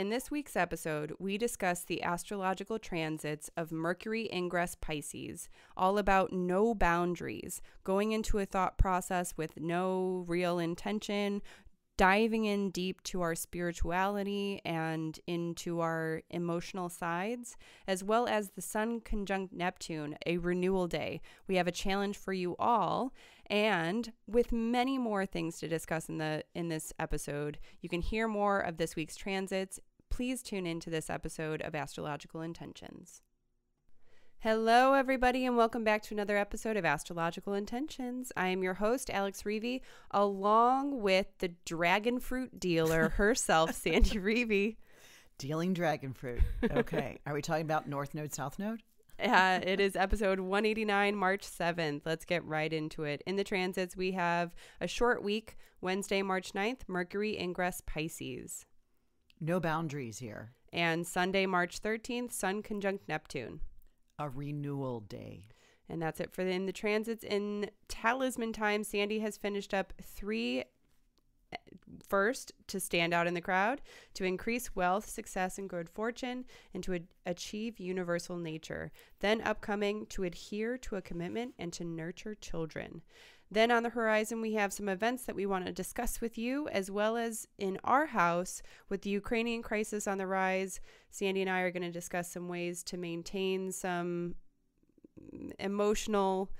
In this week's episode, we discuss the astrological transits of Mercury ingress Pisces, all about no boundaries, going into a thought process with no real intention, diving in deep to our spirituality and into our emotional sides, as well as the Sun conjunct Neptune, a renewal day. We have a challenge for you all, and with many more things to discuss in the in this episode. You can hear more of this week's transits. Please tune into this episode of Astrological Intentions. Hello, everybody, and welcome back to another episode of Astrological Intentions. I am your host, Alex Reevy, along with the dragon fruit dealer herself, Sandy Reevy. Dealing dragon fruit. Okay. Are we talking about North Node, South Node? Uh, it is episode 189, March 7th. Let's get right into it. In the transits, we have a short week, Wednesday, March 9th, Mercury ingress Pisces. No boundaries here. And Sunday, March 13th, Sun conjunct Neptune. A renewal day. And that's it for the, in the transits. In talisman time, Sandy has finished up three eh, to stand out in the crowd, to increase wealth, success, and good fortune, and to ad- achieve universal nature. Then upcoming, to adhere to a commitment and to nurture children. Then on the horizon, we have some events that we want to discuss with you, as well as in our house with the Ukrainian crisis on the rise. Sandy and I are going to discuss some ways to maintain some emotional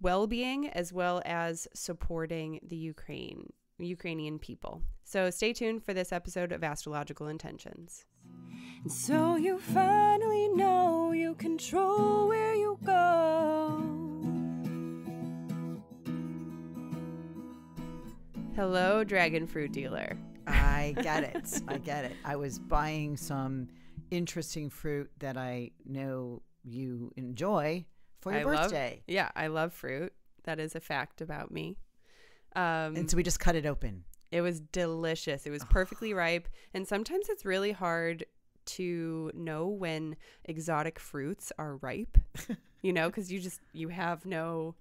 well being, as well as supporting the Ukraine. Ukrainian people. So stay tuned for this episode of Astrological Intentions. And so you finally know you control where you go. Hello, dragon fruit dealer. I get it. I get it. I was buying some interesting fruit that I know you enjoy for your I birthday. Love, yeah, I love fruit. That is a fact about me. Um, and so we just cut it open. It was delicious. It was perfectly ripe. And sometimes it's really hard to know when exotic fruits are ripe, you know, because you just, you have no,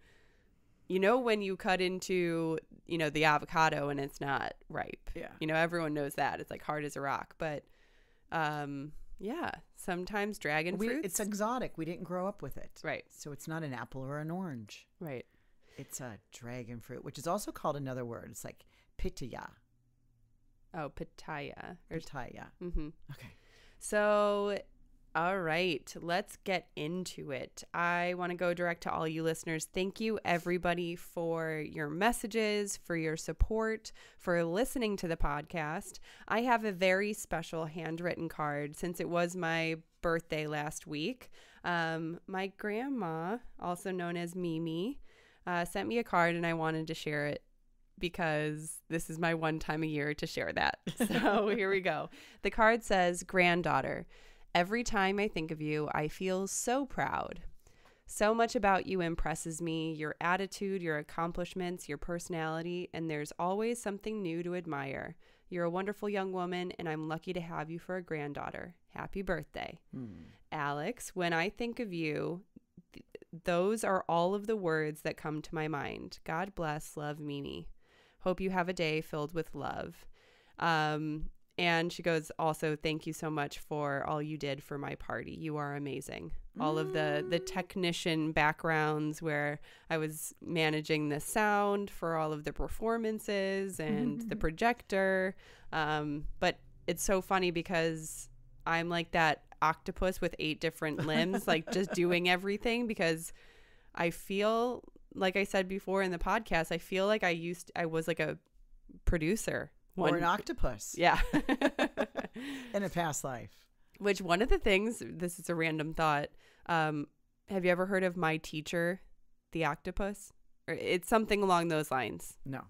you know, when you cut into, you know, the avocado and it's not ripe. Yeah. You know, everyone knows that. It's like hard as a rock. But, um, yeah, sometimes dragon fruit it's exotic. We didn't grow up with it. right, So it's not an apple or an orange. right. It's a dragon fruit, which is also called another word. It's like pitaya. Oh, pitaya. Or, Pitaya. mm-hmm. Okay. So, all right, let's get into it. I want to go direct to all you listeners. Thank you, everybody, for your messages, for your support, for listening to the podcast. I have a very special handwritten card since it was my birthday last week. Um, my grandma, also known as Mimi, uh, sent me a card and I wanted to share it because this is my one time a year to share that. So here we go. The card says, Granddaughter, every time I think of you, I feel so proud. So much about you impresses me your attitude, your accomplishments, your personality, and there's always something new to admire. You're a wonderful young woman, and I'm lucky to have you for a granddaughter. Happy birthday. Hmm. Alex, when I think of you, th- those are all of the words that come to my mind. God bless, love Mimi. Hope you have a day filled with love. Um, and she goes, also, thank you so much for all you did for my party. You are amazing. All of the the technician backgrounds where I was managing the sound for all of the performances and the projector. Um, but it's so funny because I'm like that octopus with eight different limbs, like just doing everything because I feel like I said before in the podcast, I feel like I used I was like a producer. Or an octopus yeah. in a past life. Which one of the things this is a random thought. Um, have you ever heard of my teacher, the octopus? Or it's something along those lines. No.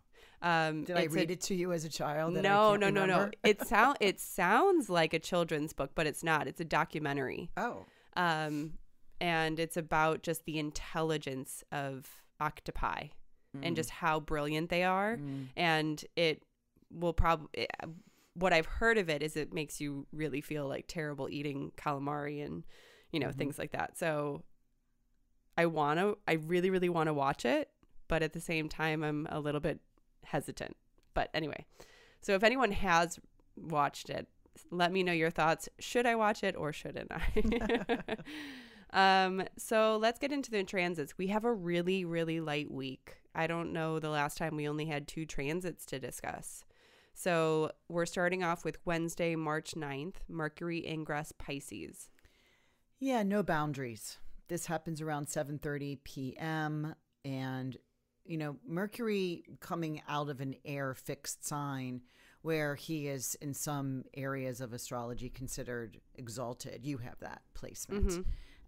Um, Did I it's a- read it to you as a child? No, no, no, no. It sound it sounds like a children's book, but it's not. It's a documentary. Oh. um, and it's about just the intelligence of octopi and just how brilliant they are. Mm. And it will probably, what I've heard of it is it makes you really feel like terrible eating calamari and, you know, Mhm. things like that. So I want to, I really, really want to watch it. But at the same time, I'm a little bit hesitant. But anyway, so if anyone has watched it, let me know your thoughts. Should I watch it or shouldn't I? um, so let's get into the transits. We have a really, really light week. I don't know the last time we only had two transits to discuss. So we're starting off with Wednesday, March 9th, Mercury ingress Pisces. Yeah, no boundaries. This happens around 7:30 p.m. and you know, Mercury coming out of an air fixed sign where he is in some areas of astrology considered exalted. You have that placement. Mm-hmm.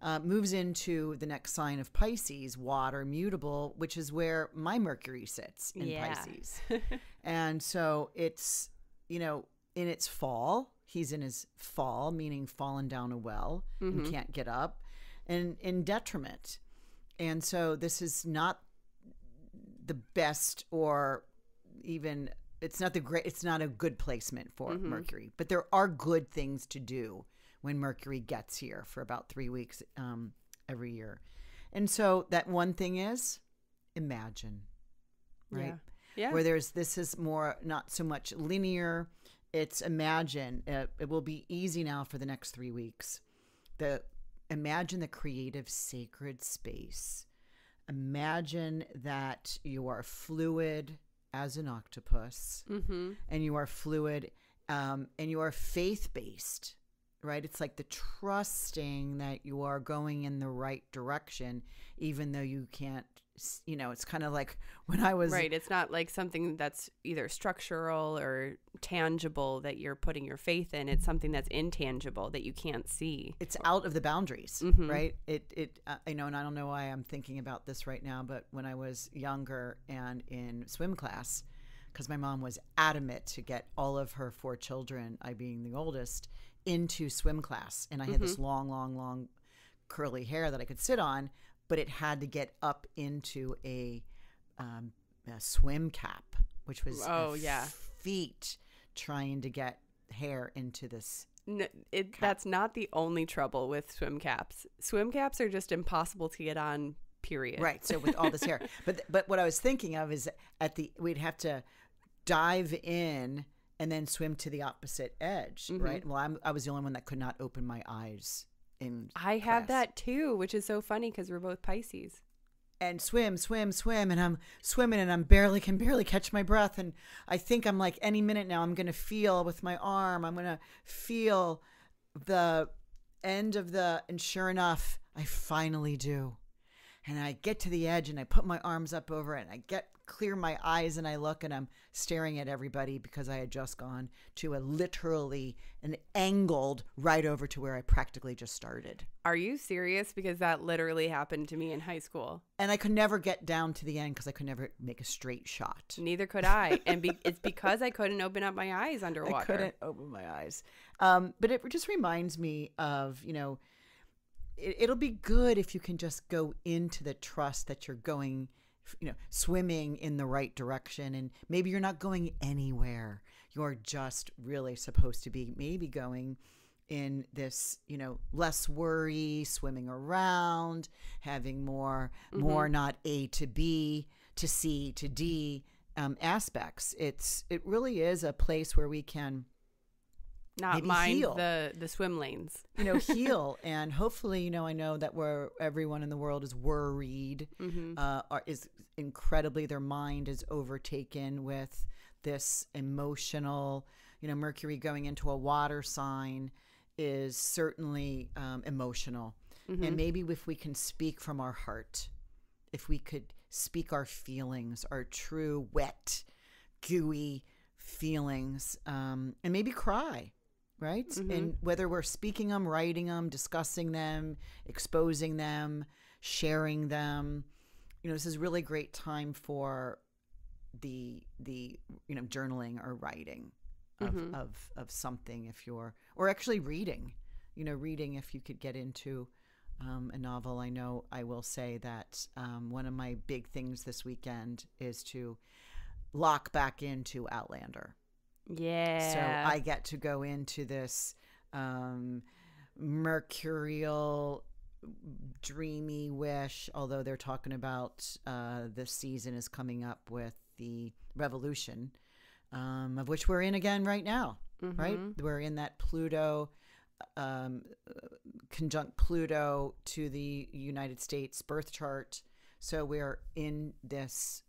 Uh, moves into the next sign of Pisces, water mutable, which is where my Mercury sits in Yeah. Pisces. and so it's, you know, in its fall, he's in his fall, meaning fallen down a well Mm-hmm. and can't get up, and in detriment. And so this is not the best or even it's not the great it's not a good placement for Mm-hmm. mercury but there are good things to do when mercury gets here for about three weeks um, every year. And so that one thing is imagine right? Yeah. where there's this is more not so much linear. It's imagine uh, it will be easy now for the next three weeks. The imagine the creative sacred space. Imagine that you are fluid as an octopus Mm-hmm. and you are fluid um, and you are faith based right it's like the trusting that you are going in the right direction even though you can't you know it's kind of like when i was Right. It's not like something that's either structural or tangible that you're putting your faith in. It's something that's intangible that you can't see. it's out of the boundaries Mhm. right it it uh, i know and i don't know why i'm thinking about this right now but when i was younger and in swim class because my mom was adamant to get all of her four children i being the oldest into swim class and i had this long long long curly hair that i could sit on but it had to get up into a, um, a swim cap which was Oh, yeah. feet trying to get hair into this N- it, that's not the only trouble with swim caps. Swim caps are just impossible to get on. Period. Right. So with all this hair, but but what I was thinking of is at the we'd have to dive in and then swim to the opposite edge, Mm-hmm. right? Well, I'm, I was the only one that could not open my eyes in. I have class. that too, which is so funny because we're both Pisces. and swim, swim, swim, and I'm swimming and I'm barely can barely catch my breath, and I think I'm like any minute now I'm gonna feel with my arm, I'm gonna feel the end of the, and sure enough, I finally do. And I get to the edge and I put my arms up over it and I get clear my eyes and I look and I'm staring at everybody because I had just gone to a literally an angled right over to where I practically just started. Are you serious? Because that literally happened to me in high school. And I could never get down to the end because I could never make a straight shot. Neither could I, and be- it's because I couldn't open up my eyes underwater. I couldn't open my eyes. Um, but it just reminds me of, you know, it, it'll be good if you can just go into the trust that you're going, you know, swimming in the right direction. And maybe you're not going anywhere. You're just really supposed to be maybe going in this, you know, less worry, swimming around, having more, more not A to B to C to D um, aspects. It's, it really is a place where we can Not maybe mind heal. the the swim lanes. you know heal and hopefully you know i know that where everyone in the world is worried Mm-hmm. uh, are, is incredibly their mind is overtaken with this emotional you know mercury going into a water sign is certainly um, emotional Mm-hmm. and maybe if we can speak from our heart if we could speak our feelings our true wet gooey feelings um, and maybe cry right? And whether we're speaking them writing them discussing them exposing them sharing them you know this is really great time for the the you know journaling or writing of, of of something if you're or actually reading you know reading if you could get into um, a novel. I know i will say that um, one of my big things this weekend is to lock back into outlander Yeah. so I get to go into this um, mercurial, dreamy wish. Although they're talking about uh, this season is coming up with the revolution, um, of which we're in again right now. right? Mhm. We're in that Pluto, um, conjunct Pluto to the United States birth chart. So we're in this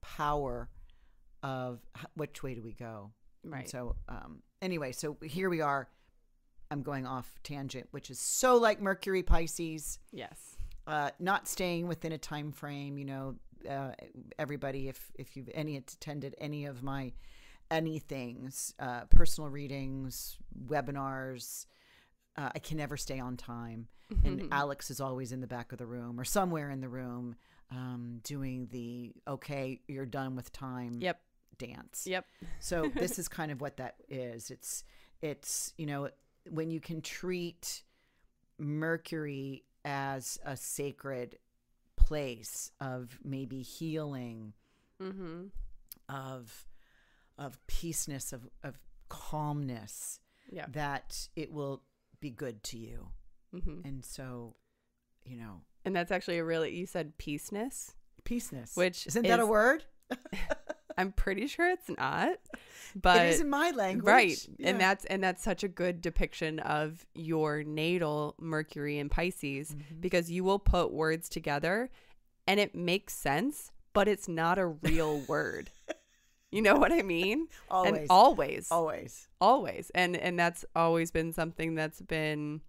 power of which way do we go? And Right. so, um, anyway, so here we are. I'm going off tangent, which is so like Mercury Pisces yes. uh, not staying within a time frame. You know, uh, everybody, if if you've any attended any of my anythings, uh, personal readings, webinars, uh, I can never stay on time. And Alex is always in the back of the room or somewhere in the room um, doing the okay, you're done with time Yep. Dance. Yep. So this is kind of what that is. It's it's you know when you can treat Mercury as a sacred place of maybe healing, Mm-hmm. of of peaceness, of of calmness, Yeah. that it will be good to you. Mm-hmm. And so, you know, And that's actually a really you said peaceness, peaceness. Which isn't that a word? I'm pretty sure it's not, but it is in my language, right Yeah. and that's and that's such a good depiction of your natal mercury and pisces Mm-hmm. because you will put words together and it makes sense but it's not a real word you know what i mean always, and always always. always and and that's always been something that's been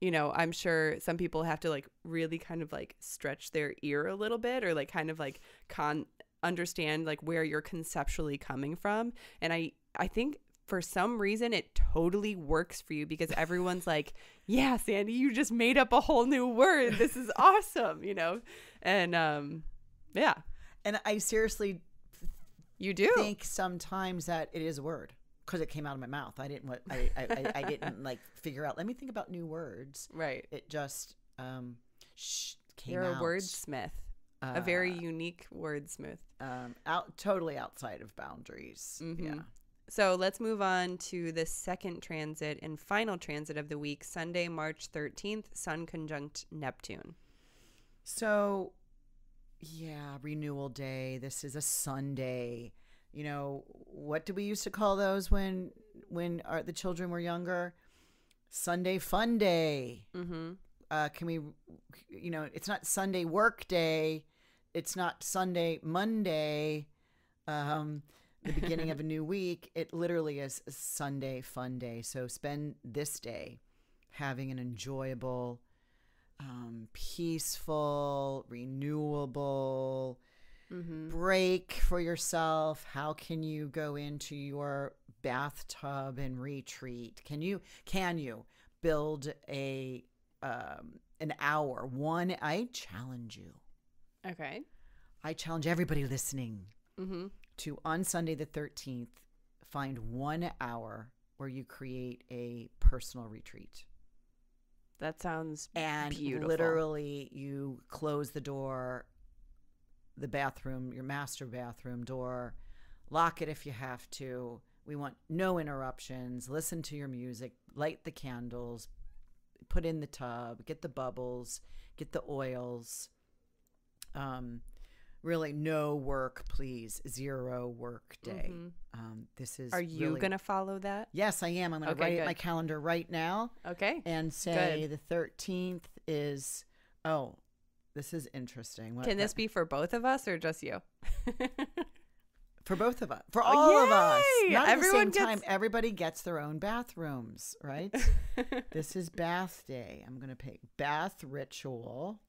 you know i'm sure some people have to like really kind of like stretch their ear a little bit or like kind of like con understand like where you're conceptually coming from and i i think for some reason it totally works for you because everyone's like yeah sandy you just made up a whole new word this is awesome you know and um yeah And I seriously you do think sometimes that it is a word because it came out of my mouth. I didn't. What I, I, I, I didn't like figure out. Let me think about new words. right It just um, sh- came you're out. a wordsmith a very uh, unique wordsmith um, out totally outside of boundaries. Mhm. Yeah. So let's move on to the second transit and final transit of the week, Sunday, March 13th, Sun conjunct Neptune. So, yeah, renewal day. This is a Sunday. You know, what do we used to call those when when our, the children were younger? Sunday fun day. Mm-hmm. uh, can we you know it's not sunday work day it's not sunday monday um, the beginning of a new week. It literally is sunday fun day. So spend this day having an enjoyable um, peaceful renewable Mm-hmm. break for yourself. How can you go into your bathtub and retreat? Can you can you build a um, an hour? One i challenge you Okay. i challenge everybody listening Mm-hmm. to on sunday the 13th find one hour where you create a personal retreat That sounds and Beautiful. literally you close the door the bathroom your master bathroom door lock it if you have to we want no interruptions listen to your music light the candles put in the tub get the bubbles get the oils um really no work please zero work day Mhm. um this is Are you really- gonna follow that? yes i am i'm gonna Okay, write it good. my calendar right now Okay. and say the 13th is oh this is interesting What- Can this be for both of us or just you? for both of us for Oh, all of us not at the Everyone same time gets- everybody gets their own bathrooms right this is bath day i'm gonna pick bath ritual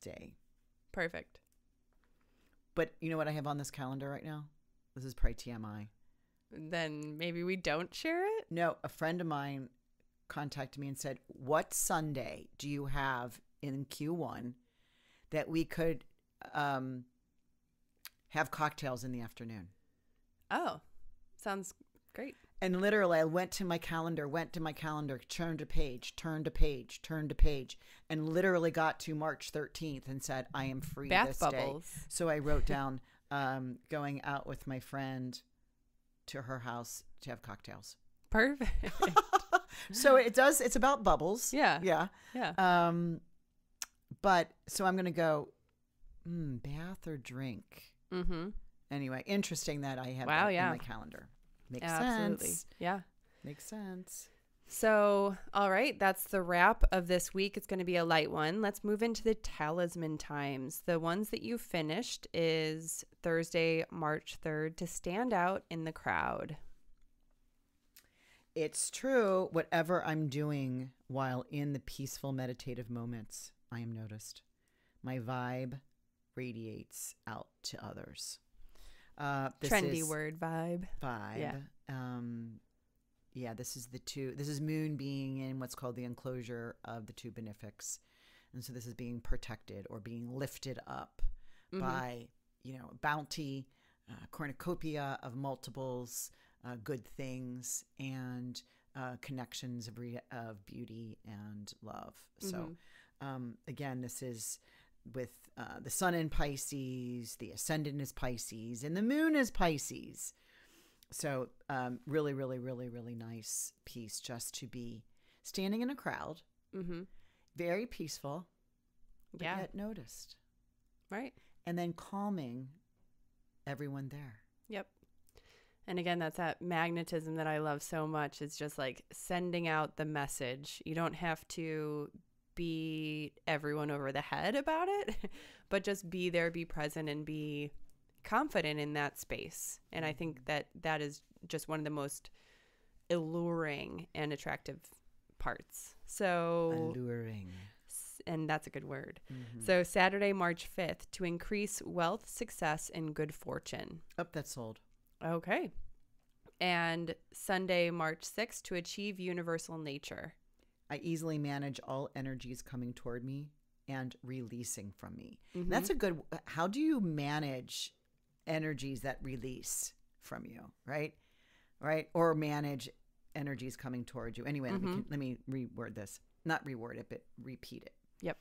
day Perfect. but you know what i have on this calendar right now this is probably tmi Then maybe we don't share it. no a friend of mine contacted me and said what sunday do you have in q1 that we could um have cocktails in the afternoon Oh, sounds great. And literally, I went to my calendar, went to my calendar, turned a page, turned a page, turned a page, and literally got to March 13th and said, I am free Bath this bubbles. day. So I wrote down um, going out with my friend to her house to have cocktails. Perfect. so it does, it's about bubbles. Yeah. Yeah. yeah. Um, but so I'm going to go, mm, bath or drink? Mm-hmm. Anyway, interesting that I have Wow, that yeah. in my calendar. Makes Absolutely. sense. Yeah. Makes sense. So, all right, that's the wrap of this week. It's going to be a light one. Let's move into the talisman times. The ones that you finished is Thursday, March 3rd to stand out in the crowd. It's true. Whatever I'm doing while in the peaceful meditative moments, I am noticed. My vibe radiates out to others. Uh, this Trendy word vibe. vibe. Yeah. Um, yeah, this is the two. This is Moon being in what's called the enclosure of the two benefics, and so this is being protected or being lifted up Mhm. by you know bounty, uh, cornucopia of multiples, uh, good things, and uh, connections of re- of beauty and love. So Mhm. um, again, this is with uh, the sun in Pisces, the ascendant is Pisces, and the moon is Pisces. So, um, really, really, really, really nice piece just to be standing in a crowd, Mhm. very peaceful, but Yeah. yet noticed, Right. and then calming everyone there. Yep. And again, that's that magnetism that I love so much. It's just like sending out the message. You don't have to beat everyone over the head about it, but just be there, be present, and be confident in that space. And I think that that is just one of the most alluring and attractive parts. So, Alluring. and that's a good word. Mhm. So, Saturday, March 5th, to increase wealth, success, and good fortune. oh, that's sold. Okay. And Sunday, March 6th, to achieve universal nature. I easily manage all energies coming toward me and releasing from me. Mhm. That's a good. How do you manage energies that release from you, right? Right, or manage energies coming toward you. Anyway, let, me, Mhm. let me reword this. Not reword it, but repeat it. Yep.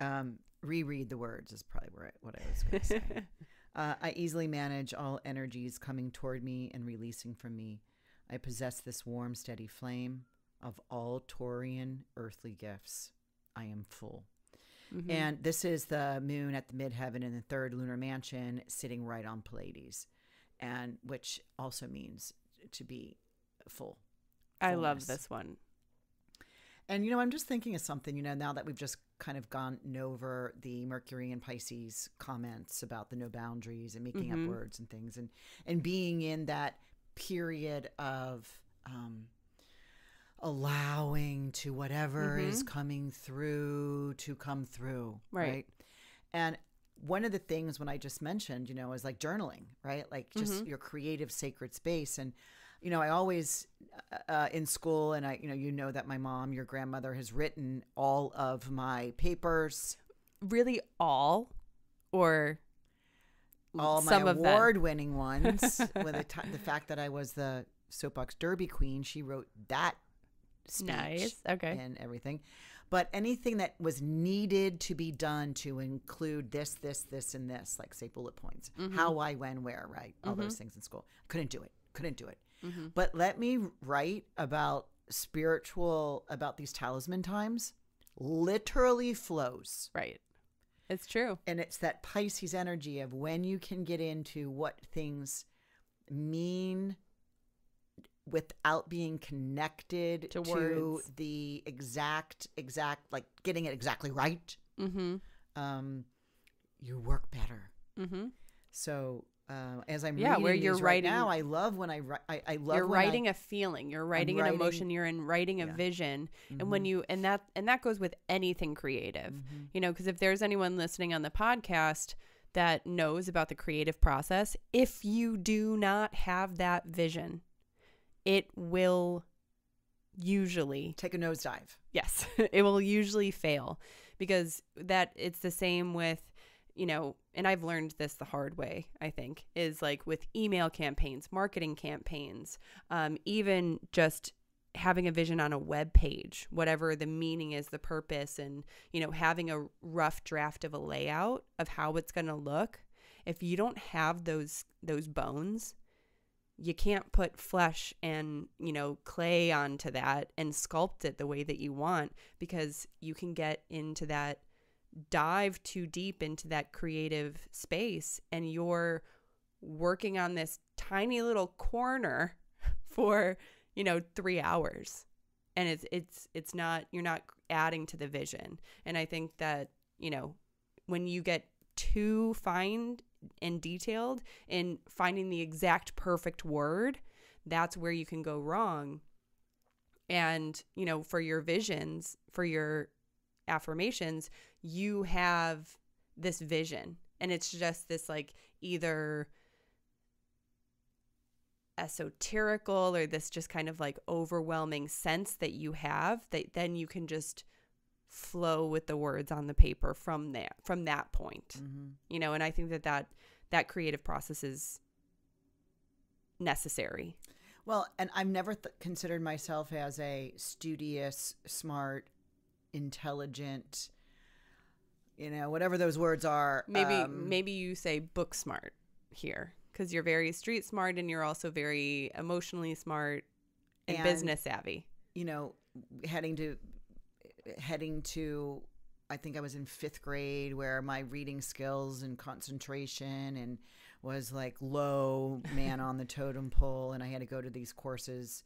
Um, reread the words is probably where I, what I was going to say. uh, I easily manage all energies coming toward me and releasing from me. I possess this warm, steady flame of all Taurian earthly gifts. I am full. Mhm. And this is the moon at the midheaven in the third lunar mansion, sitting right on Pleiades, and which also means to be full. I love this one. And you know, I'm just thinking of something. You know, now that we've just kind of gone over the Mercury and Pisces comments about the no boundaries and making Mhm. up words and things, and and being in that period of um, allowing to whatever is mm-hmm. coming through to come through, Right. right? And one of the things when I just mentioned, you know, is like journaling, right? Like just mm-hmm. your creative sacred space. And, you know, I always uh, uh, in school, and I, you know, you know that my mom, your grandmother, has written all of my papers, Really, all or all my award-winning ones. with the, t- the fact that I was the soapbox derby queen, she wrote that speech Nice. Okay. and everything. But anything that was needed to be done to include this, this, this, and this, like say bullet points, Mm-hmm. how, why, when, where, right? All those things in school. Couldn't do it. Couldn't do it. Mm-hmm. But let me write about spiritual, about these talisman times, literally flows. Right. It's true. And it's that Pisces energy of when you can get into what things mean without being connected To to, the exact exact like getting it exactly right Mm-hmm. um you work better Mm-hmm. so uh, as I'm Yeah, reading where you're these right writing- now, I love when I write. I, I love You're writing a feeling. You're writing an emotion. You're in writing a Yeah. vision. And when you and that and that goes with anything creative. Mm-hmm. You know, because if there's anyone listening on the podcast that knows about the creative process, if you do not have that vision, it will usually take a nosedive. Yes, it will usually fail because that it's the same with, you know, and I've learned this the hard way, I think, is like with email campaigns, marketing campaigns, um, even just having a vision on a web page, whatever the meaning is, the purpose, and, you know, having a rough draft of a layout of how it's going to look. If you don't have those those bones, you can't put flesh and you know clay onto that and sculpt it the way that you want because you can get into that dive too deep into that creative space and you're working on this tiny little corner for, you know, 3 hours. And it's it's it's not you're not adding to the vision. And I think that, you know, when you get too fine and detailed in finding the exact perfect word, that's where you can go wrong. And, you know, for your visions, for your affirmations, you have this vision. And it's just this like either esoterical or this just kind of like overwhelming sense that you have that then you can just flow with the words on the paper from there from that point Mm-hmm. you know and i think that that that creative process is necessary Well, and I've never th- considered myself as a studious, smart, intelligent, you know, whatever those words are. maybe um, maybe you say book smart here because you're very street smart and you're also very emotionally smart and, And- business savvy you know, heading to heading to I think I was in 5th grade where my reading skills and concentration and was like low man on the totem pole and I had to go to these courses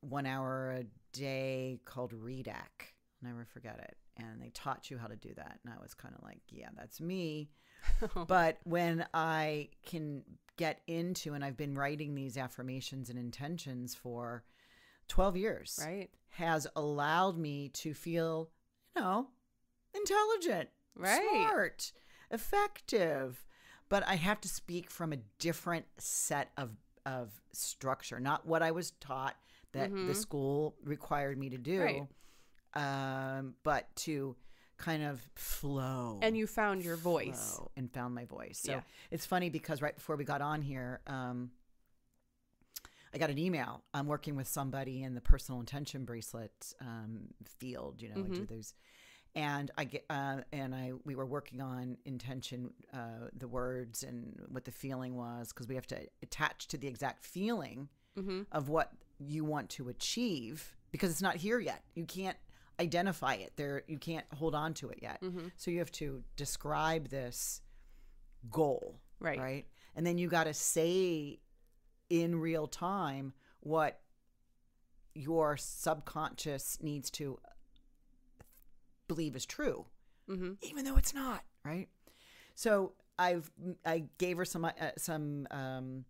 1 hour a day called REDAC. Never forget it. And they taught you how to do that. And I was kind of like, yeah, that's me. but when I can get into, and I've been writing these affirmations and intentions for 12 years, right has allowed me to feel, you know, intelligent, Right. smart, effective. But I have to speak from a different set of of structure, not what I was taught that the Mhm. school required me to do, Right. um, but to kind of flow and you found your voice and found my voice. So Yeah. it's funny because right before we got on here, um, I got an email. I'm working with somebody in the personal intention bracelet um, field. You know, I do Mhm. those, and I get uh, and I we were working on intention, uh, the words and what the feeling was because we have to attach to the exact feeling mm-hmm. of what you want to achieve because it's not here yet. You can't identify it. There you can't hold on to it yet. Mhm. So you have to describe this goal, Right. Right? And then you got to say in real time what your subconscious needs to believe is true Mm-hmm. even though it's not right? So i've i gave her some uh, some um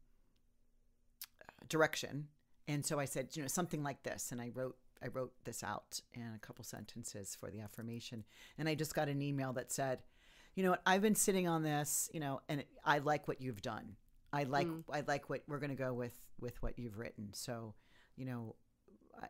direction. And so i said you know something like this. And i wrote i wrote this out in a couple sentences for the affirmation. And i just got an email that said you know what? I've been sitting on this you know and i like what you've done i like Mm. i like what we're going to go with with what you've written so you know I,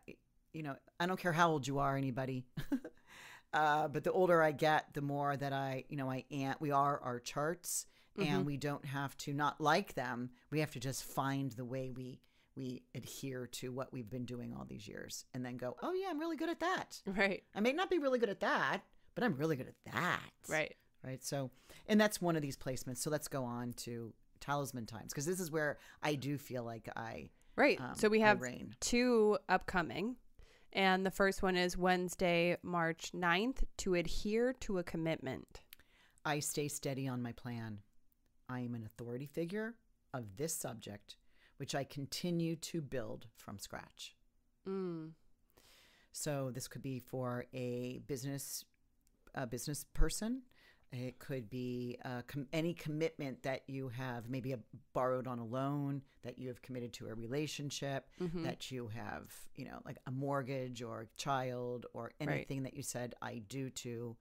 you know i don't care how old you are anybody uh, but the older I get, the more that I, you know, I am. We are our charts, and Mhm. we don't have to not like them. We have to just find the way we we adhere to what we've been doing all these years, and then go, oh yeah, I'm really good at that. Right. I may not be really good at that, but I'm really good at that. Right. Right. So, and that's one of these placements. So let's go on to talisman times because this is where I do feel like I. Right. Um, so we have two upcoming. And the first one is Wednesday, March 9th to adhere to a commitment. I stay steady on my plan. I am an authority figure of this subject, which I continue to build from scratch. Mm. So this could be for a business, a business person. It could be uh, com- any commitment that you have, maybe a borrowed on a loan that you have committed to a relationship, Mhm. that you have, you know, like a mortgage or a child or Right. anything that you said I do to.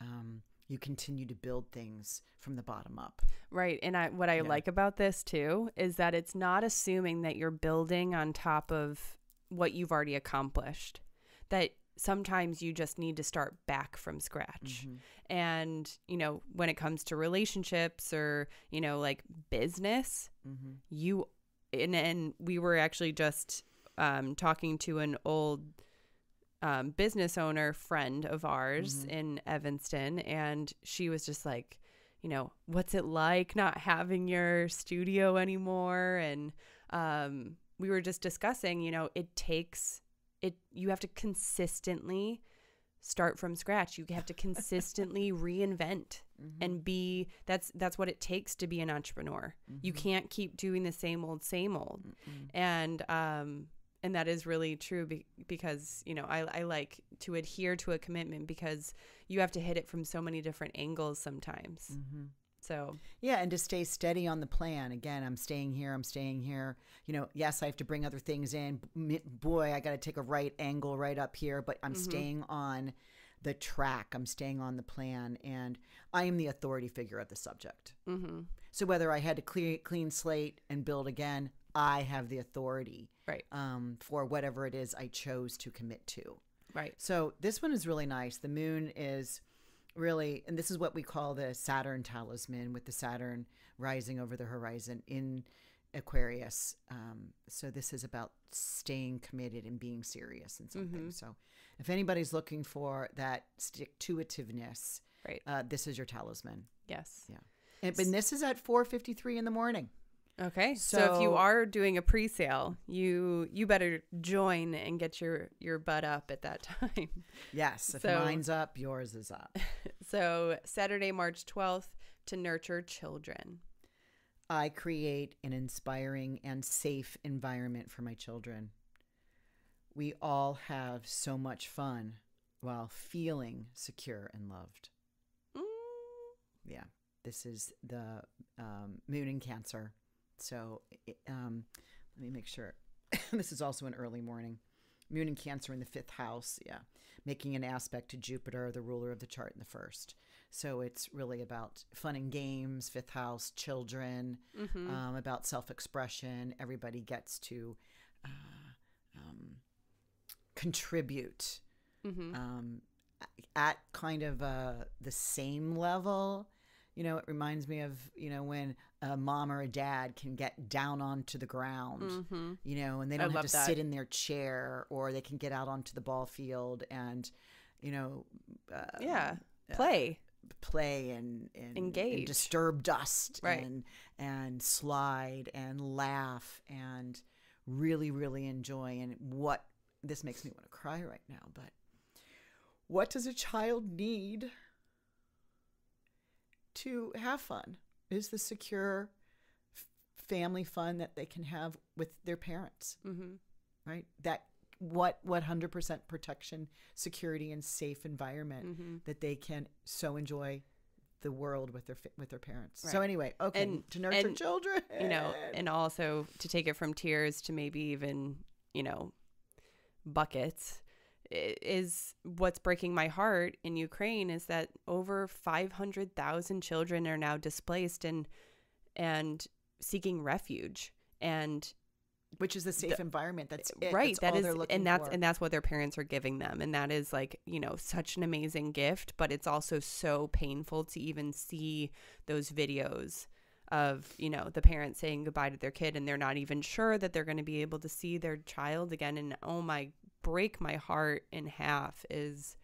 Um, you continue to build things from the bottom up. Right. And I what I like about this too is that it's not assuming that you're building on top of what you've already accomplished. That sometimes you just need to start back from scratch. Mhm. And, you know, when it comes to relationships or, you know, like business, Mhm. you and and we were actually just um, talking to an old um, business owner friend of ours Mhm. in Evanston, and she was just like, you know, what's it like not having your studio anymore? And um, we were just discussing, you know, it takes it. You have to consistently start from scratch. You have to consistently reinvent Mhm. and be that's that's what it takes to be an entrepreneur. You Mhm. can't keep doing the same old same old. Mm-mm. And um and that is really true be- because you know I, I like to adhere to a commitment because you have to hit it from so many different angles sometimes Mm-hmm. So Yeah, and to stay steady on the plan. Again, I'm staying here. I'm staying here. You know, yes, I have to bring other things in. Boy, I got to take a right angle right up here, but I'm staying on the track. I'm staying on the plan, and I am the authority figure of the subject. mm-hmm. So whether I had to clear clean slate and build again, I have the authority right um, for whatever it is I chose to commit to. right So this one is really nice. The moon is really, and this is what we call the Saturn talisman, with the Saturn rising over the horizon in Aquarius. Um, so this is about staying committed and being serious and something. So if anybody's looking for that stick to itiveness, right uh, this is your talisman. yes Yeah. And, and this is at 4.53 in the morning. Okay so, if you are doing a pre-sale you you better join and get your your butt up at that time Yes. If So- mine's up, yours is up. so saturday march 12th to nurture children I create an inspiring and safe environment for my children. We all have so much fun while feeling secure and loved. Mm, Yeah, this is the um, moon in Cancer. So it- um, let me make sure. this is also an early morning. Moon and Cancer in the fifth house. Yeah, making an aspect to Jupiter, the ruler of the chart, in the first. So it's really about fun and games, fifth house, children, mhm. um, about self expression. Everybody gets to uh, um, contribute Mhm. um, at kind of uh, the same level. You know, it reminds me of, you know, when a mom or a dad can get down onto the ground, Mhm. you know, and they don't have to that. sit in their chair or they can get out onto the ball field and, you know, uh, yeah uh, play play and, and, and Engage. disturb dust Right. and and slide and laugh and really really enjoy and what this makes me want to cry right now but what does a child need to have fun is the secure f- family fun that they can have with their parents mm-hmm. right that what what 100% protection security and safe environment Mm-hmm. that they can so enjoy the world with their with their parents. So anyway, okay, And- to nurture and, children, you know, and also to take it from tears to maybe even, you know, buckets is what's breaking my heart in Ukraine is that over 500,000 children are now displaced and and seeking refuge and which is a safe environment. That's it. right That's that all is looking and that's for. and that's what their parents are giving them and that is like you know such an amazing gift but it's also so painful to even see those videos of you know the parents saying goodbye to their kid and they're not even sure that they're going to be able to see their child again and oh my break my heart in half is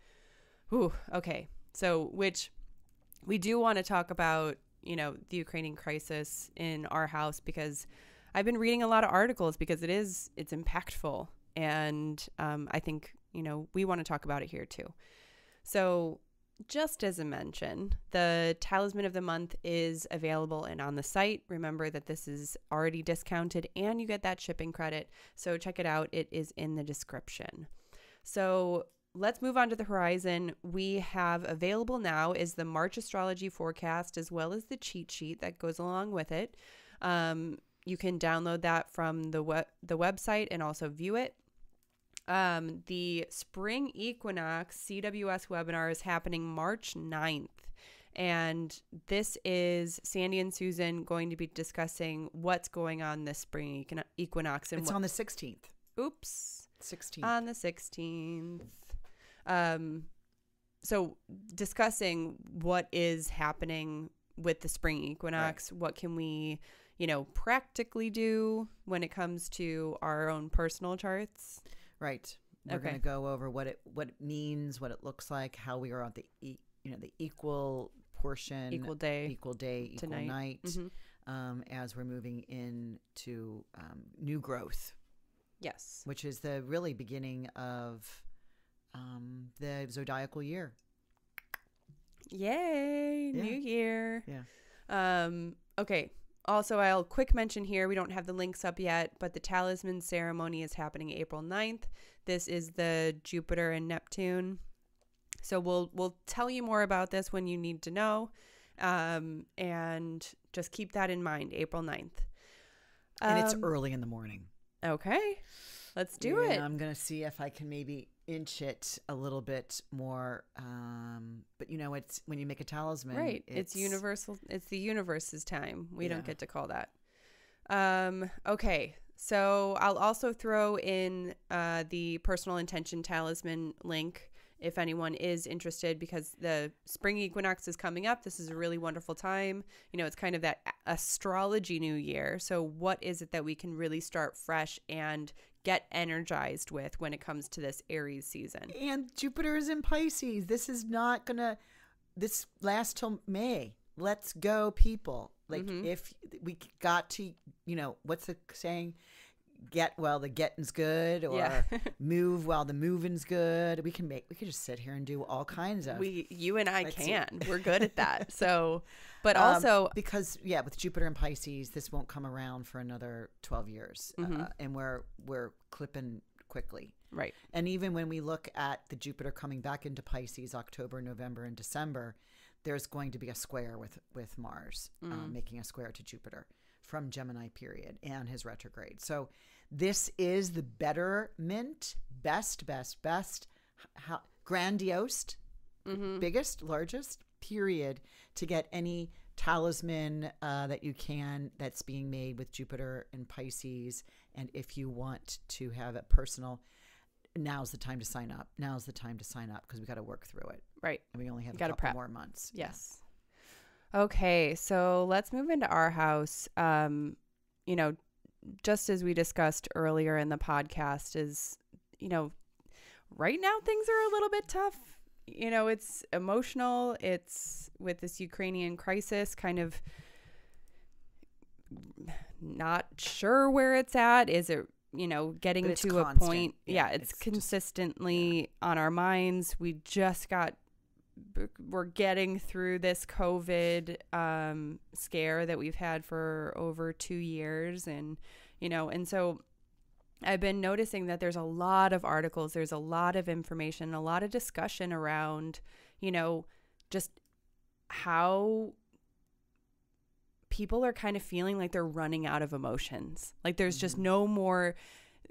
whew, okay so which we do want to talk about you know the ukrainian crisis in our house because I've been reading a lot of articles because it is it's impactful, and um, I think you know we want to talk about it here too. So, just as a mention, the talisman of the month is available and on the site. Remember that this is already discounted, and you get that shipping credit. So check it out; it is in the description. So let's move on to the horizon. We have available now is the March astrology forecast as well as the cheat sheet that goes along with it. Um, you can download that from the web the website and also view it. Um, the spring equinox CWS webinar is happening March 9th. And this is Sandy and Susan going to be discussing what's going on this spring equinox and it's on the 16th. oops 16th. on the 16th. Um, so discussing what is happening with the spring equinox, what can we, you know, practically do when it comes to our own personal charts? Right. We're Okay. going to go over what it what it means, what it looks like, how we are on the e- you know the equal portion, Equal day equal day, equal tonight. night, Mhm. um, as we're moving into um, new growth. Yes. which is the really beginning of um, the zodiacal year. Yay, Yeah. new year. Yeah. Um, okay. Also, I'll quick mention here we don't have the links up yet, but the talisman ceremony is happening April 9th. This is the Jupiter and Neptune. So we'll we'll tell you more about this when you need to know. Um, and just keep that in mind, April 9th. and it's Um, early in the morning. Okay. Let's do Yeah, it. I'm gonna see if I can maybe inch it a little bit more. Um, but you know, it's when you make a talisman, Right. It's, universal. It's the universe's time. We don't get to call that. Um, okay. So I'll also throw in uh, the personal intention talisman link if anyone is interested because the spring equinox is coming up. This is a really wonderful time. You know, it's kind of that astrology new year. So, what is it that we can really start fresh and get energized with when it comes to this Aries season? And Jupiter is in Pisces. This is not gonna. This lasts till May. Let's go, people. Like Mhm. if we got to, you know, what's the saying? Get while the getting's good, or Yeah. move while the moving's good. We can make. We could just sit here and do all kinds of. we you and I Let's see. can. We're good at that. So, but Um, also because yeah, with Jupiter and Pisces, this won't come around for another twelve years, Mm-hmm. uh, and we're we're clipping quickly. right. And even when we look at the Jupiter coming back into Pisces, October, November, and December, there's going to be a square with with Mars, um, making a square to Jupiter from Gemini period and his retrograde. So this is the betterment, best, best, best, how, grandiose, biggest, largest period to get any talisman uh, that you can that's being made with Jupiter and Pisces. And if you want to have it personal, now's the time to sign up. Now's the time to sign up because we got to work through it. Right. And we only have a Gotta couple prep. more months. Yes. Okay, so let's move into our house. Um, you know, just as we discussed earlier in the podcast, is you know, right now things are a little bit tough. You know, it's emotional. It's with this Ukrainian crisis, kind of not sure where it's at. Is it you know getting to a point? Yeah, Yeah, it's, it's just- consistently on our minds. We just got we're getting through this COVID um, scare that we've had for over two years, and you know, and so I've been noticing that there's a lot of articles, there's a lot of information, a lot of discussion around, you know, just how people are kind of feeling like they're running out of emotions. Like there's just no more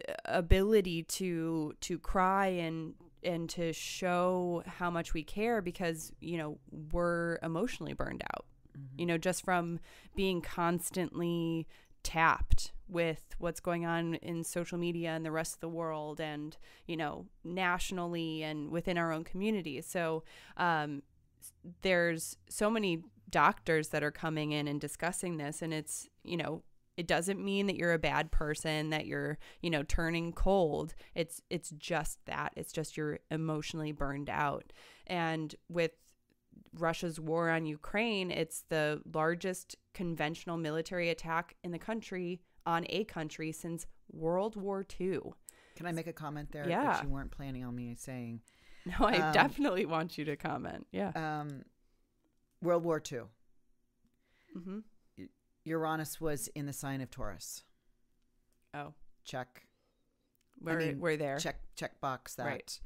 uh, ability to to cry and and to show how much we care because, you know, we're emotionally burned out. You know, just from being constantly tapped with what's going on in social media and the rest of the world and you know nationally and within our own community so um, there's so many doctors that are coming in and discussing this and it's you know it doesn't mean that you're a bad person that you're you know turning cold it's it's just that it's just you're emotionally burned out and with Russia's war on Ukraine it's the largest conventional military attack in the country on a country since World War II. Can I make a comment there? Yeah. That you weren't planning on me saying. No, I Um, definitely want you to comment. Yeah. Um, World War II. hmm Uranus was in the sign of Taurus. Oh, Check. we're mean, we're there. Check check box that. Right.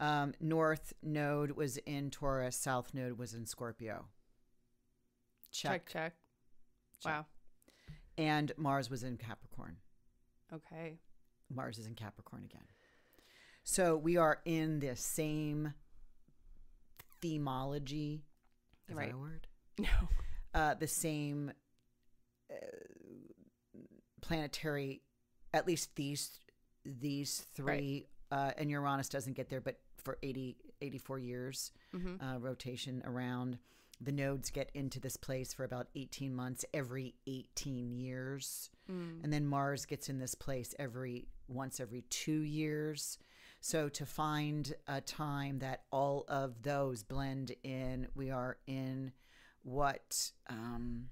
Um, North node was in Taurus. South node was in Scorpio. Check Check. check. Check. Wow. And Mars was in Capricorn. Okay. Mars is in Capricorn again. So we are in the same themology. Is Right. that a word? No. Uh, the same planetary, at least these these three. Uh, and Uranus doesn't get there, but for 80, 84 years hmm uh, rotation around. The nodes get into this place for about 18 months every 18 years. Mm. And then Mars gets in this place every once every two years. So to find a time that all of those blend in, we are in what um,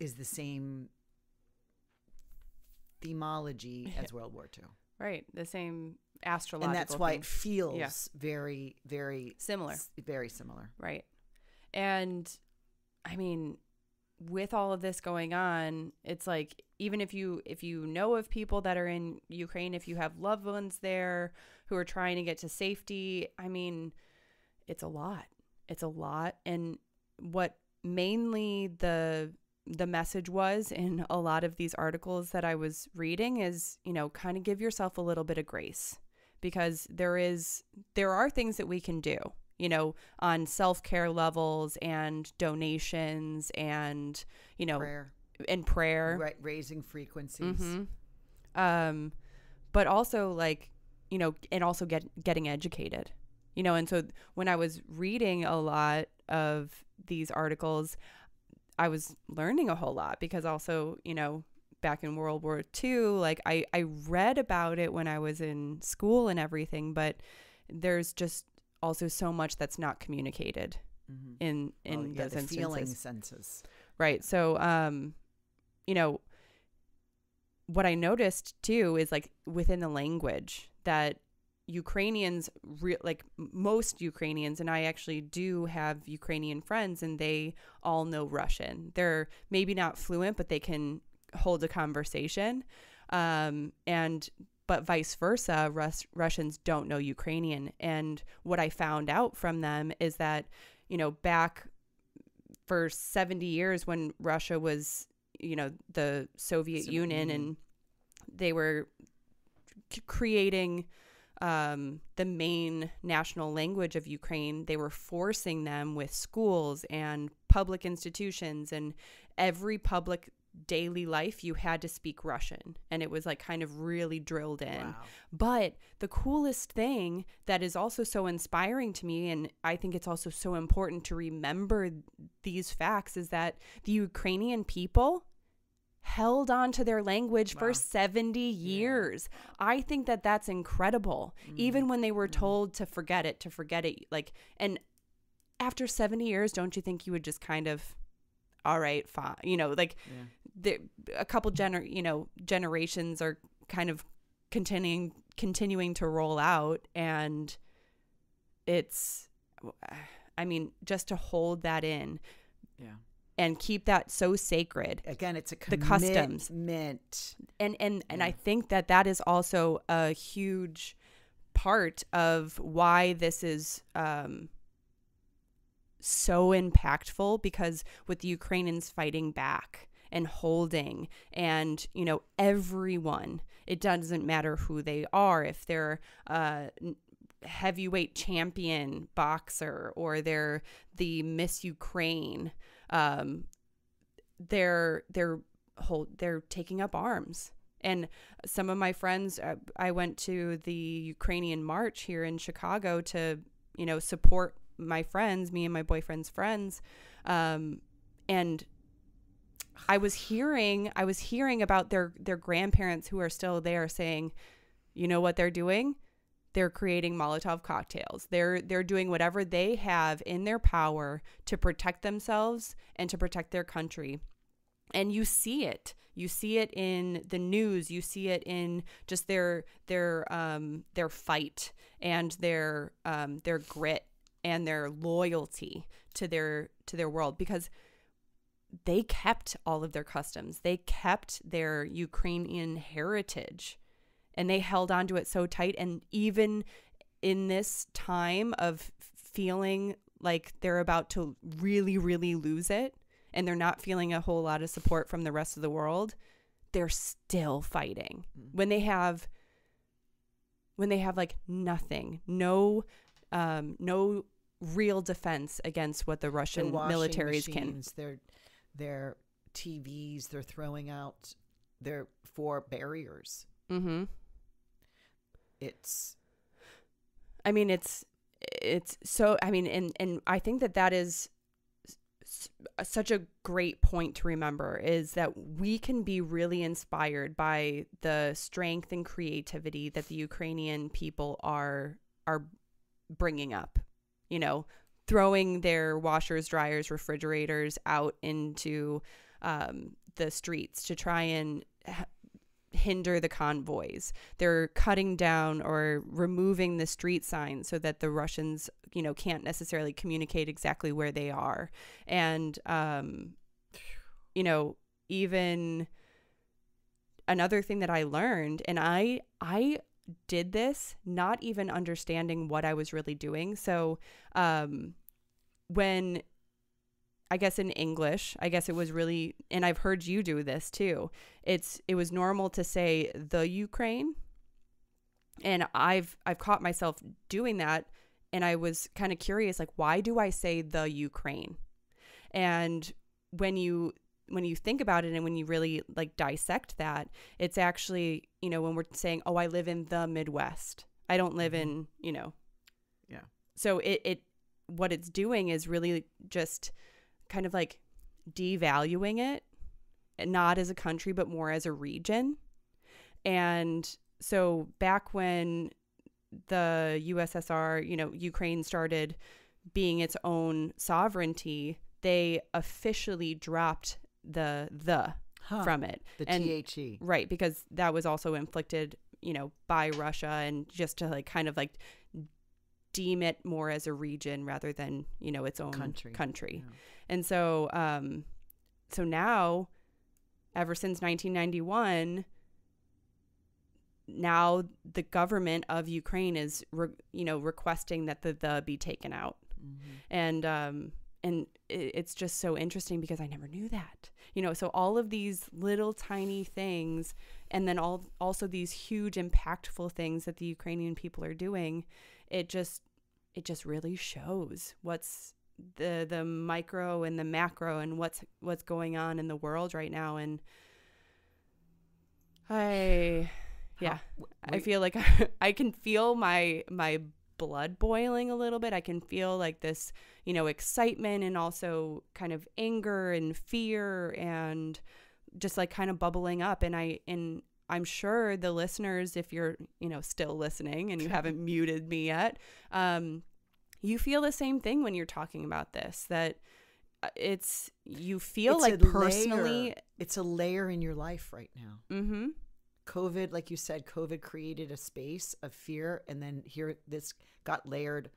is the same themology as World War II. Right. The same astrological. And that's why thing. it feels very, very Similar. very similar. Right. And I mean, with all of this going on, it's like even if you if you know of people that are in Ukraine, if you have loved ones there who are trying to get to safety, I mean, it's a lot. It's a lot and what mainly the the message was in a lot of these articles that I was reading is, you know, kind of give yourself a little bit of grace because there is there are things that we can do you know, on self care levels and donations and, you know, prayer. and prayer. Right, raising frequencies. hmm Um, but also like, you know, and also get getting educated, you know. And so when I was reading a lot of these articles, I was learning a whole lot because also, you know, back in World War II, like I I read about it when I was in school and everything, but there's just also so much that's not communicated Mhm. in in Oh, yeah, those the instances. feeling senses. Right. So, um, you know, what I noticed too is like within the language that Ukrainians, re- like most Ukrainians, and I actually do have Ukrainian friends, and they all know Russian. They're maybe not fluent, but they can hold a conversation. Um, and but vice versa, Rus- Russians don't know Ukrainian. And what I found out from them is that, you know, back for 70 years when Russia was, you know, the Soviet Soviet Union Union. and they were c- creating um, the main national language of Ukraine, they were forcing them with schools and public institutions and every public daily life you had to speak Russian and it was like kind of really drilled in. Wow. But the coolest thing that is also so inspiring to me, and I think it's also so important to remember these facts, is that the Ukrainian people held on to their language for 70 years. I think that that's incredible. Even mm. when they were mm. told to forget it, to forget it. Like, and after 70 years, don't you think you would just kind of, all right, fine. You know, like, Yeah. there a couple gener you know generations are kind of continuing continuing to roll out and it's i mean just to hold that in Yeah. And keep that so sacred Again, it's a The customs. commitment. and and and Yeah. i think that that is also a huge part of why this is um so impactful because with the Ukrainians fighting back and holding and you know everyone it doesn't matter who they are if they're uh n- heavyweight champion boxer or they're the Miss Ukraine um they're they're hold they're taking up arms. And some of my friends uh, I went to the Ukrainian march here in Chicago to you know support my friends me and my boyfriend's friends. Um and I was hearing I was hearing about their their grandparents who are still there saying you know what they're doing they're creating molotov cocktails. They're they're doing whatever they have in their power to protect themselves and to protect their country. And you see it. You see it in the news. You see it in just their their um their fight and their um their grit and their loyalty to their to their world because they kept all of their customs. They kept their ukrainian heritage and they held on to it so tight and even in this time of feeling like they're about to really really lose it and they're not feeling a whole lot of support from the rest of the world they're still fighting when they have when they have like nothing no um no real defense against what the russian washing militaries can Their their TVs. They're throwing out their four barriers. mm-hmm It's I mean, it's it's so. I mean, and and I think that that is such a great point to remember is that we can be really inspired by the strength and creativity that the Ukrainian people are are bringing up. You know, throwing their washers, dryers, refrigerators out into um, the streets to try and hinder the convoys. They're cutting down or removing the street signs so that the Russians, you know, can't necessarily communicate exactly where they are. And um, you know, even another thing that I learned and I I did this not even understanding what I was really doing. So, um when I guess in English, I guess it was really and I've heard you do this too. It's it was normal to say the Ukraine. And I've I've caught myself doing that and I was kind of curious like why do I say the Ukraine? And when you when you think about it and when you really like dissect that, it's actually, you know, when we're saying, "Oh, I live in the Midwest." I don't live Mhm. in, you know. Yeah. So it it what it's doing is really just kind of like devaluing it, not as a country but more as a region. And so back when the USSR, you know, Ukraine started being its own sovereignty, they officially dropped the the Huh. from it. the and- THE. Right, because that was also inflicted, you know, by Russia and just to like kind of like deem it more as a region rather than, you know, its own Country. country. Yeah. And so um so now ever since 1991 now the government of Ukraine is re- you know requesting that the the be taken out Mhm. and um and it, it's just so interesting because I never knew that you know so all of these little tiny things and then all also these huge impactful things that the Ukrainian people are doing it just it just really shows what's the the micro and the macro and what's what's going on in the world right now. And I yeah How- I feel like I can feel my my blood boiling a little bit. I can feel like this, you know, excitement and also kind of anger and fear and just like kind of bubbling up. And I and I'm sure the listeners if you're, you know, still listening and you haven't muted me yet, um you feel the same thing when you're talking about this that uh, it's you feel It's like personally layer. it's a layer in your life right now. mhm COVID, like you said, COVID created a space of fear, and then here this got layered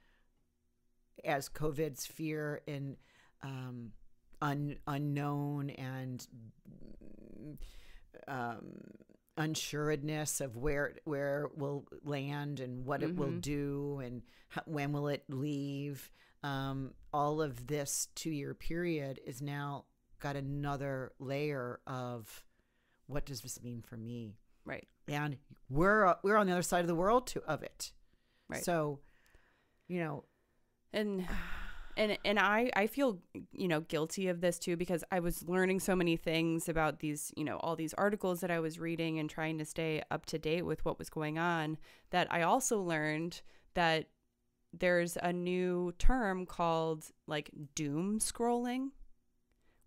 as COVID's fear and um, un, unknown and um, unsuredness of where where it will land and what it will Mhm. do and how, when will it leave. Um, all of this two year period is now got another layer of what does this mean for me right and we're we're on the other side of the world to of it Right. so you know and and and I I feel you know guilty of this too because I was learning so many things about these you know all these articles that I was reading and trying to stay up to date with what was going on that I also learned that there's a new term called like doom scrolling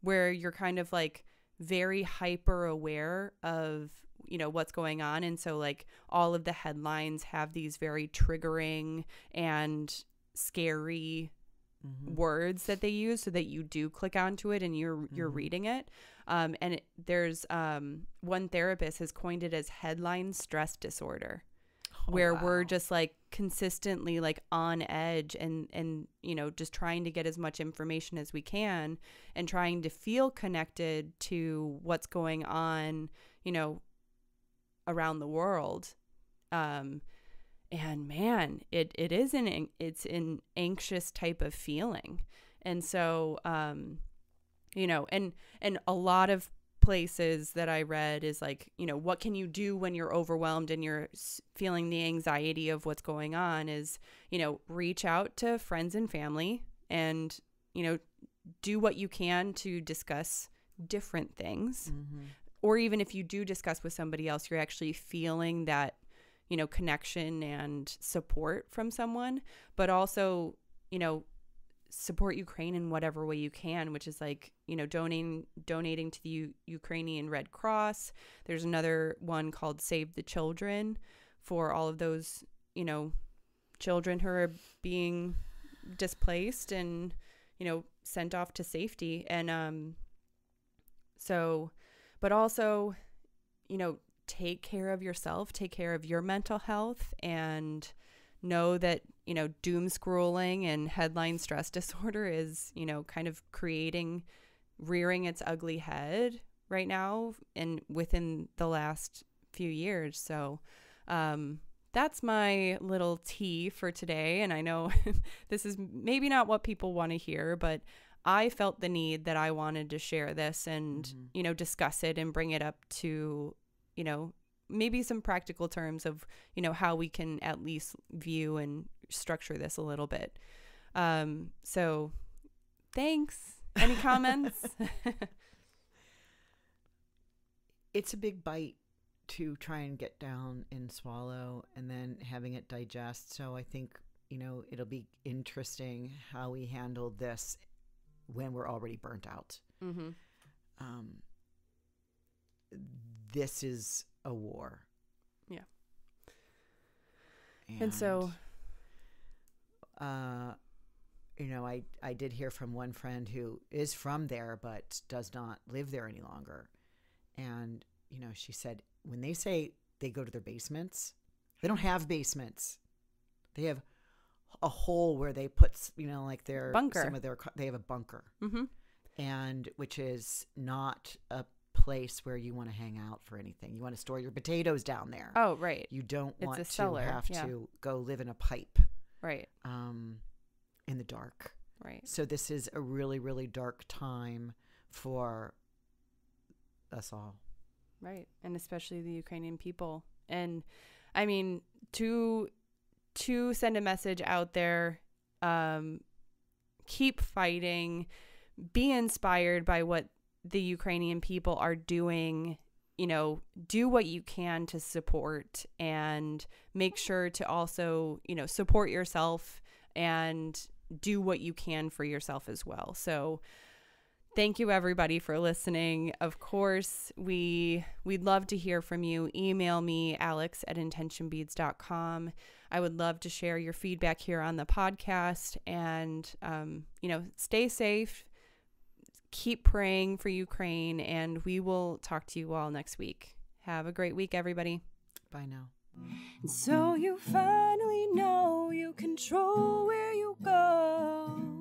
where you're kind of like very hyper aware of you know what's going on. And so like all of the headlines have these very triggering and scary mhm. words that they use so that you do click onto it and you're you're Mhm. reading it um, and it, there's um, one therapist has coined it as headline stress disorder Oh, where we're just like consistently like on edge and and you know just trying to get as much information as we can and trying to feel connected to what's going on you know around the world um and man it it is an it's an anxious type of feeling and so um you know and and a lot of places that i read is like you know what can you do when you're overwhelmed and you're feeling the anxiety of what's going on is you know reach out to friends and family and you know do what you can to discuss different things Mhm. or even if you do discuss with somebody else you're actually feeling that you know connection and support from someone but also you know support Ukraine in whatever way you can which is like you know donating donating to the U- Ukrainian Red Cross. There's another one called Save the Children for all of those you know children who are being displaced and you know sent off to safety. And um so but also you know take care of yourself take care of your mental health and know that you know doom scrolling and headline stress disorder is you know kind of creating rearing its ugly head right now and within the last few years. So, um, that's my little tea for today. And I know this is maybe not what people want to hear, but I felt the need that I wanted to share this and, mm-hmm. you know, discuss it and bring it up to, you know, maybe some practical terms of, you know, how we can at least view and structure this a little bit. Um, so thanks. Any comments? it's a big bite to try and get down and swallow and then having it digest. So I think, you know, it'll be interesting how we handle this when we're already burnt out. Mm-hmm. Um, this is a war. Yeah. And, and so, uh, you know, I, I did hear from one friend who is from there but does not live there any longer. And, you know, she said when they say they go to their basements, they don't have basements. They have a hole where they put you know like their bunker. Some of their they have a bunker, mm-hmm. and which is not a place where you want to hang out for anything. You want to store your potatoes down there. Oh, right. You don't it's want to have yeah. to go live in a pipe. Right. Um, in the dark. Right. So this is a really really dark time for us all. Right. And especially the Ukrainian people. And I mean, to to send a message out there um, keep fighting be inspired by what the ukrainian people are doing you know do what you can to support and make sure to also you know support yourself and do what you can for yourself as well. So thank you everybody for listening. Of course we we'd love to hear from you. Email me alex at intentionbeads.com I would love to share your feedback here on the podcast. And, um, you know, stay safe, keep praying for Ukraine, and we will talk to you all next week. Have a great week, everybody. Bye now. And so you finally know you control where you go.